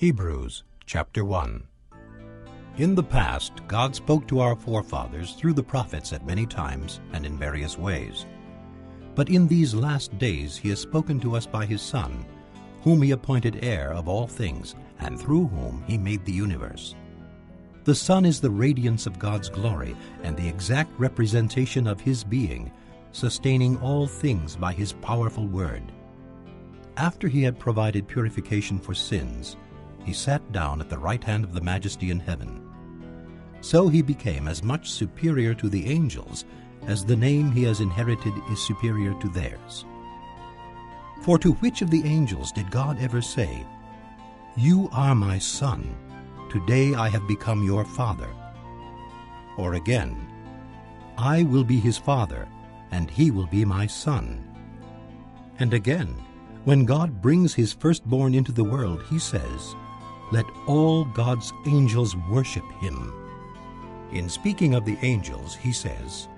Hebrews chapter 1 In the past, God spoke to our forefathers through the prophets at many times and in various ways. But in these last days he has spoken to us by his Son, whom he appointed heir of all things, and through whom he made the universe. The Son is the radiance of God's glory and the exact representation of his being, sustaining all things by his powerful word. After he had provided purification for sins, he sat down at the right hand of the majesty in heaven. So he became as much superior to the angels as the name he has inherited is superior to theirs. For to which of the angels did God ever say, You are my son, today I have become your father? Or again, I will be his father, and he will be my son. And again, when God brings his firstborn into the world, he says, Let all God's angels worship him. In speaking of the angels, he says,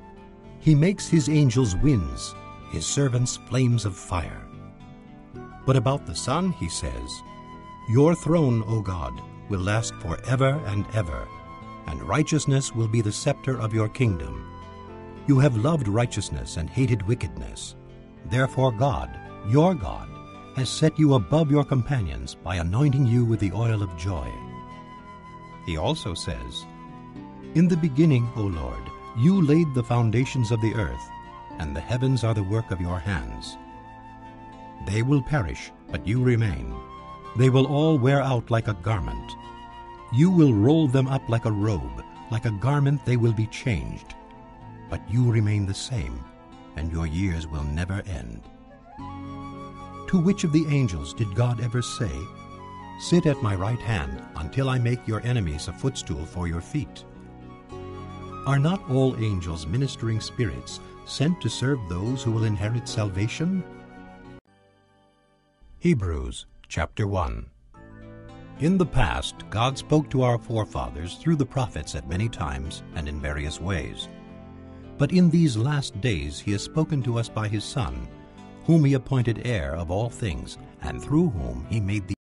He makes his angels winds, his servants flames of fire. But about the Son, he says, Your throne, O God, will last forever and ever, and righteousness will be the scepter of your kingdom. You have loved righteousness and hated wickedness. Therefore God, your God, has set you above your companions by anointing you with the oil of joy. He also says, In the beginning, O Lord, you laid the foundations of the earth, and the heavens are the work of your hands. They will perish, but you remain. They will all wear out like a garment. You will roll them up like a robe, like a garment they will be changed. But you remain the same, and your years will never end. To which of the angels did God ever say, Sit at my right hand until I make your enemies a footstool for your feet? Are not all angels ministering spirits sent to serve those who will inherit salvation? Hebrews chapter 1 In the past, God spoke to our forefathers through the prophets at many times and in various ways. But in these last days he has spoken to us by his Son, whom he appointed heir of all things, and through whom he made the